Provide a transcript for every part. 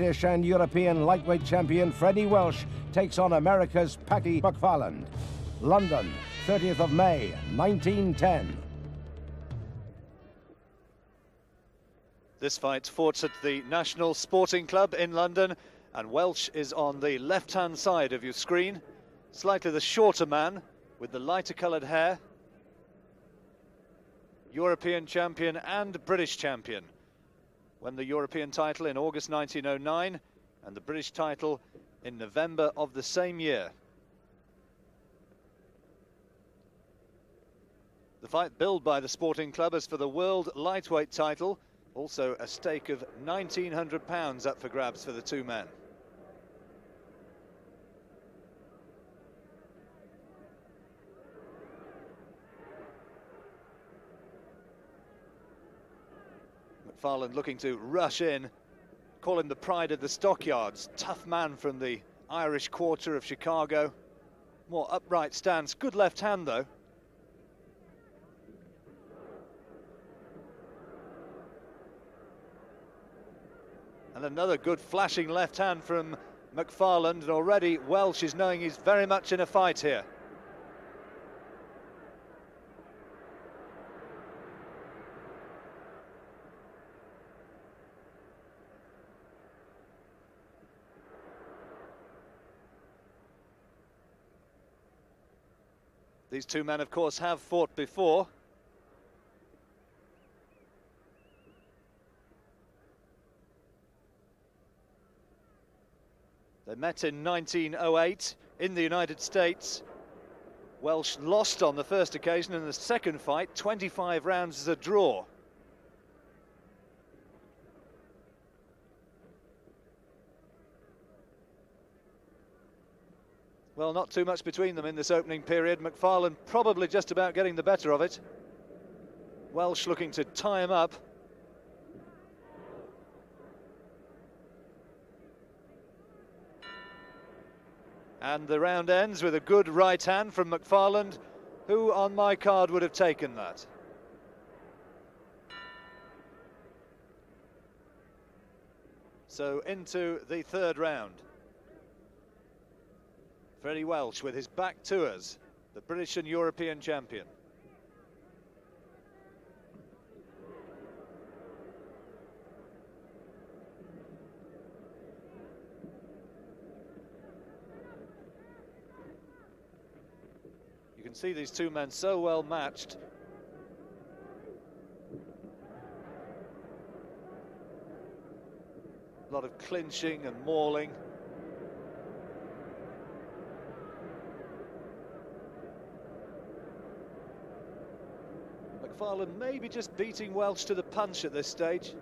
British and European lightweight champion Freddie Welsh takes on America's Packey McFarland. London, 30th of May, 1910. This fight fought at the National Sporting Club in London, and Welsh is on the left-hand side of your screen. Slightly the shorter man with the lighter coloured hair. European champion and British champion. Won the European title in August 1909 and the British title in November of the same year. The fight billed by the sporting club is for the world lightweight title also a stake of £1,900 up for grabs for the two men. McFarland looking to rush in, call him the pride of the stockyards. Tough man from the Irish quarter of Chicago. More upright stance, good left hand though. And another good flashing left hand from McFarland. And already Welsh is knowing he's very much in a fight here. These two men, of course, have fought before. They met in 1908 in the United States. Welsh lost on the first occasion and the second fight, 25 rounds as a draw. Well, not too much between them in this opening period. McFarland probably just about getting the better of it. Welsh looking to tie him up. And the round ends with a good right hand from McFarland, who on my card would have taken that. So into the third round. Freddie Welsh with his back to us, the British and European champion. You can see these two men so well matched. A lot of clinching and mauling. McFarland maybe just beating Welsh to the punch at this stage.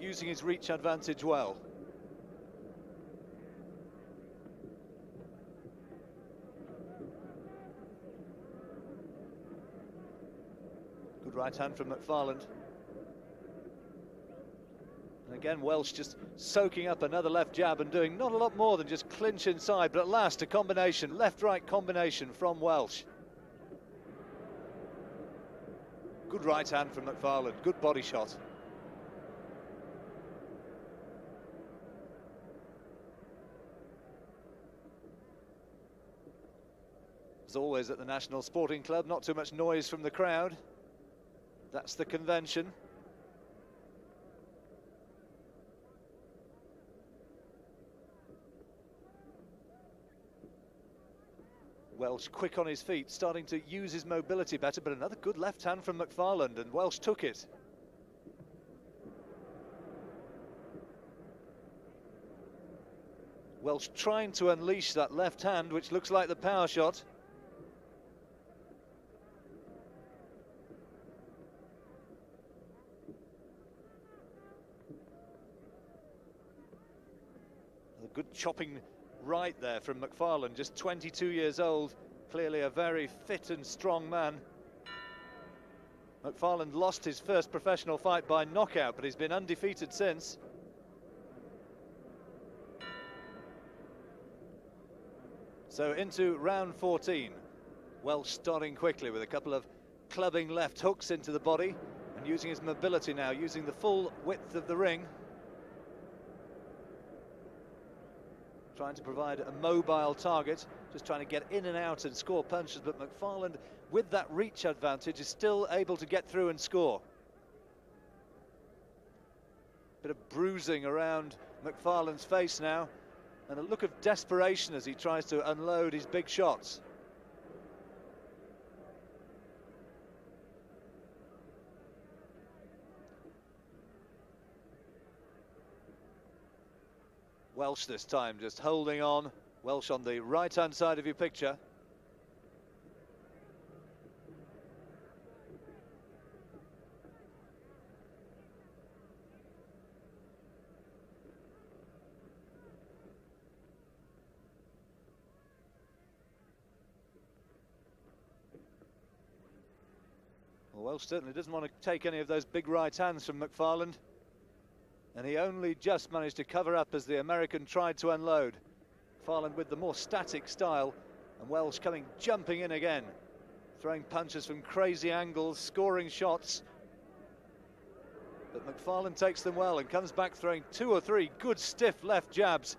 Using his reach advantage well. Good right hand from McFarland. Again, Welsh just soaking up another left jab and doing not a lot more than just clinch inside, but at last a combination, left-right combination from Welsh. Good right hand from McFarland, good body shot. As always at the National Sporting Club, not too much noise from the crowd. That's the convention. Welsh quick on his feet, starting to use his mobility better, but another good left hand from McFarland, and Welsh took it. Welsh trying to unleash that left hand, which looks like the power shot. A good chopping right there from McFarland, just 22 years old, clearly a very fit and strong man. McFarland lost his first professional fight by knockout, but he's been undefeated since. So into round 14. Welsh starting quickly with a couple of clubbing left hooks into the body and using his mobility now, using the full width of the ring. Trying to provide a mobile target, just trying to get in and out and score punches, but McFarland, with that reach advantage, is still able to get through and score. Bit of bruising around McFarland's face now, and a look of desperation as he tries to unload his big shots. Welsh this time, just holding on. Welsh on the right-hand side of your picture. Well, Welsh certainly doesn't want to take any of those big right hands from McFarland and he only just managed to cover up as the American tried to unload. Farland with the more static style, and Welsh coming jumping in again, throwing punches from crazy angles, scoring shots. But McFarland takes them well and comes back throwing two or three good stiff left jabs.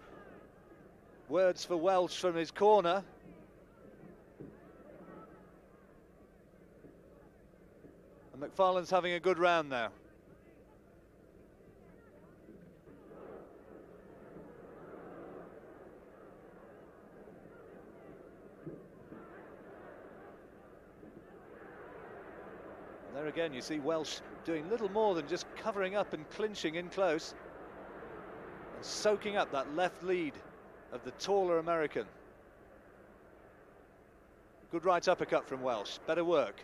Words for Welsh from his corner. And McFarland's having a good round now. There again, you see Welsh doing little more than just covering up and clinching in close and soaking up that left lead of the taller American. Good right uppercut from Welsh, better work.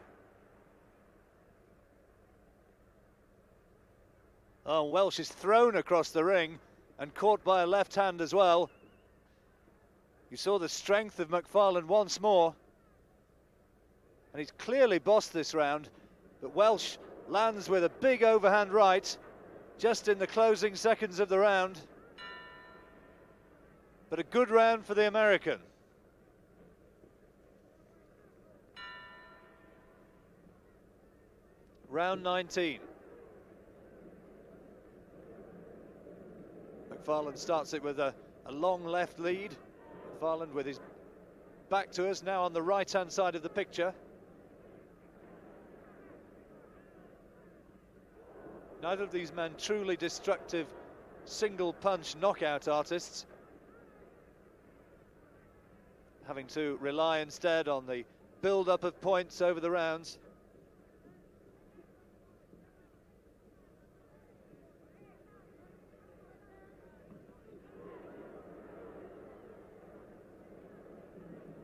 Oh, Welsh is thrown across the ring and caught by a left hand as well. You saw the strength of McFarland once more. And he's clearly bossed this round. But Welsh lands with a big overhand right just in the closing seconds of the round. But a good round for the American. Round 19. McFarland starts it with a, a long left lead. McFarland with his back to us now on the right hand side of the picture. Neither of these men truly destructive single punch knockout artists. Having to rely instead on the build up of points over the rounds.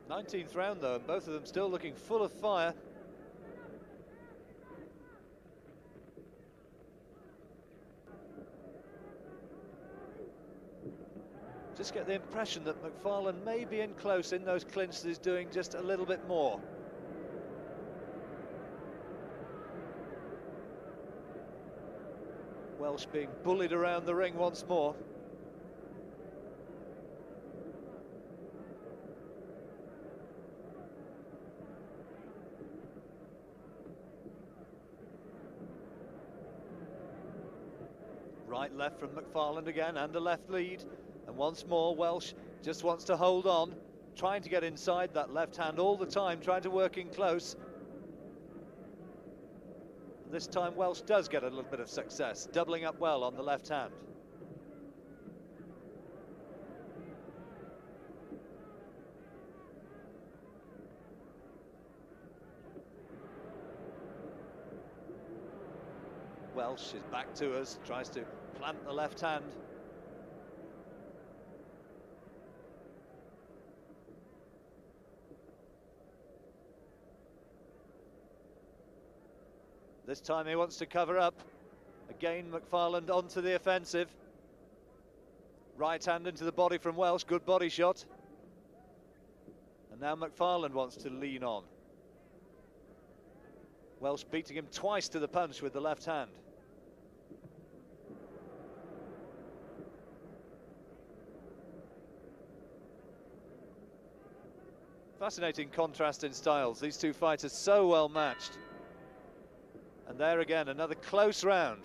Nineteenth round though, and both of them still looking full of fire. Just get the impression that McFarland may be in close in those clinches, is doing just a little bit more. Welsh being bullied around the ring once more. Right left from McFarland again and a left lead. And once more, Welsh just wants to hold on, trying to get inside that left hand all the time, trying to work in close. This time Welsh does get a little bit of success, doubling up well on the left hand. Welsh is back to us, tries to plant the left hand. This time he wants to cover up. Again, McFarland onto the offensive. Right hand into the body from Welsh, good body shot. And now McFarland wants to lean on. Welsh beating him twice to the punch with the left hand. Fascinating contrast in styles. These two fighters so well matched. And there again, another close round.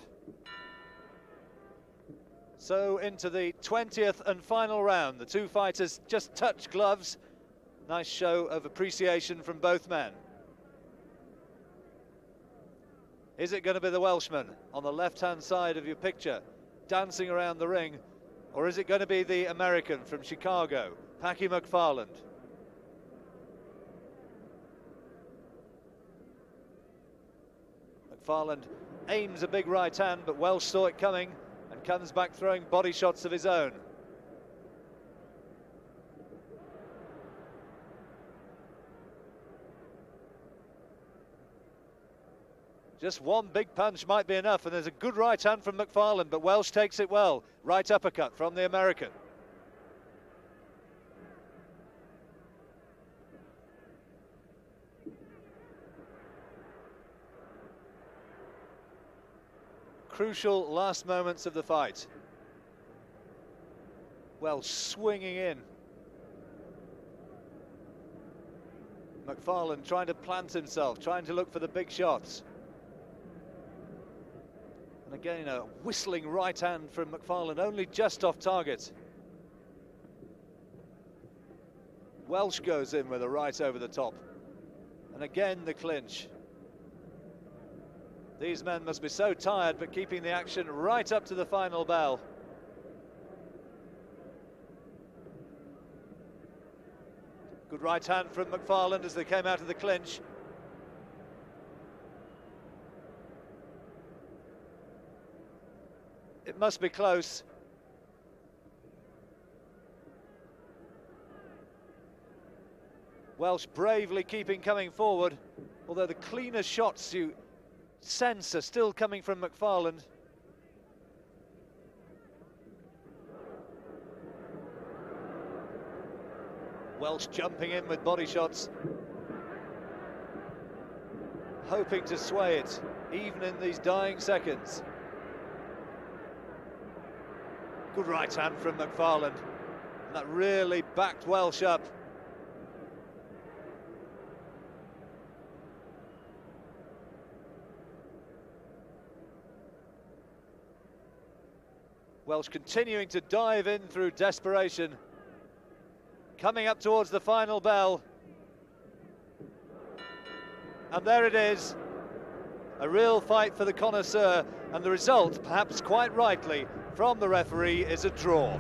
So into the 20th and final round. The two fighters just touch gloves. Nice show of appreciation from both men. Is it going to be the Welshman on the left-hand side of your picture, dancing around the ring, or is it going to be the American from Chicago, Packey McFarland? McFarland aims a big right hand, but Welsh saw it coming and comes back throwing body shots of his own. Just one big punch might be enough, and there's a good right hand from McFarland, but Welsh takes it well. Right uppercut from the American. Crucial last moments of the fight. Welsh swinging in. McFarland trying to plant himself, trying to look for the big shots. And again, a whistling right hand from McFarland, only just off target. Welsh goes in with a right over the top. And again, the clinch. These men must be so tired, but keeping the action right up to the final bell. Good right hand from McFarland as they came out of the clinch. It must be close. Welsh bravely keeping coming forward, although the cleaner shots you sense are still coming from McFarland. Welsh jumping in with body shots. Hoping to sway it, even in these dying seconds. Good right hand from McFarland. And that really backed Welsh up. Welsh continuing to dive in through desperation. Coming up towards the final bell. And there it is. A real fight for the connoisseur. And the result, perhaps quite rightly, from the referee is a draw.